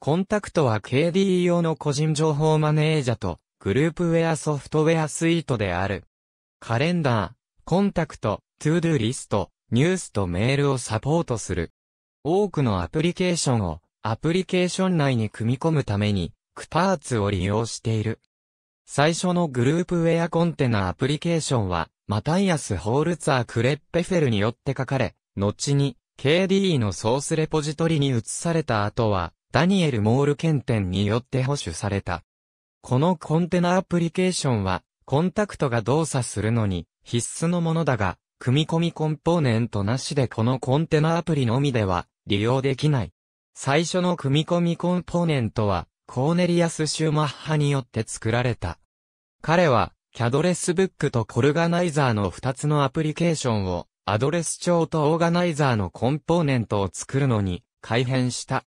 コンタクトは KDE 用の個人情報マネージャとグループウェアソフトウェアスイートである。カレンダー、コンタクト、 ToDo リスト、ニュースとメールをサポートする。多くのアプリケーションをアプリケーション内に組み込むために、 KParts を利用している。最初のグループウェアコンテナアプリケーションは、マティアス・ホールツァー・クレッペフェルによって書かれ、後に KDE のソースレポジトリに移された後は、ダニエル・モルケンティンによって保守された。このコンテナアプリケーションは、コンタクトが動作するのに必須のものだが、組み込みコンポーネントなしでこのコンテナアプリのみでは利用できない。最初の組み込みコンポーネントは、コーネリアス・シューマッハによって作られた。彼は、キャドレスブックとコルガナイザーの2つのアプリケーションを、アドレス帳とオーガナイザーのコンポーネントを作るのに、改変した。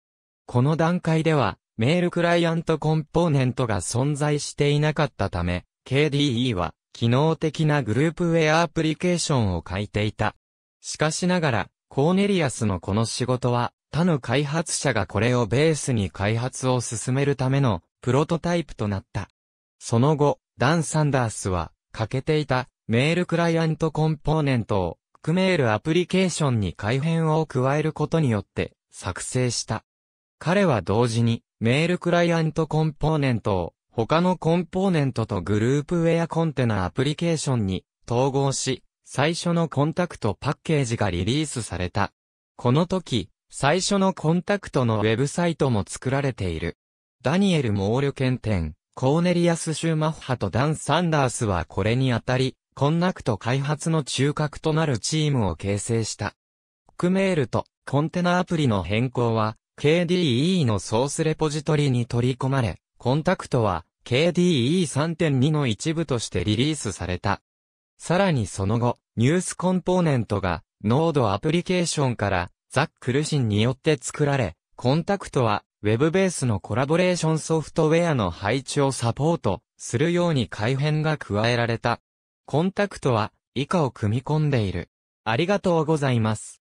この段階では、メールクライアントコンポーネントが存在していなかったため、KDE は、機能的なグループウェアアプリケーションを書いていた。しかしながら、コーネリアスのこの仕事は、他の開発者がこれをベースに開発を進めるためのプロトタイプとなった。その後、ダン・サンダースは、欠けていたメールクライアントコンポーネントを、クメールアプリケーションに改変を加えることによって作成した。彼は同時にメールクライアントコンポーネントを他のコンポーネントとグループウェアコンテナアプリケーションに統合し、最初のコンタクトパッケージがリリースされた。この時、最初のコンタクトのウェブサイトも作られている。ダニエル・モール検点、コーネリアス・シューマッハとダン・サンダースはこれにあたり、コンナクト開発の中核となるチームを形成した。クメールとコンテナアプリの変更は、KDE のソースレポジトリに取り込まれ、コンタクトは KDE3.2 の一部としてリリースされた。さらにその後、ニュースコンポーネントが、ノードアプリケーションからザックルシンによって作られ、コンタクトは Web ベースのコラボレーションソフトウェアの配置をサポートするように改変が加えられた。コンタクトは以下を組み込んでいる。ありがとうございます。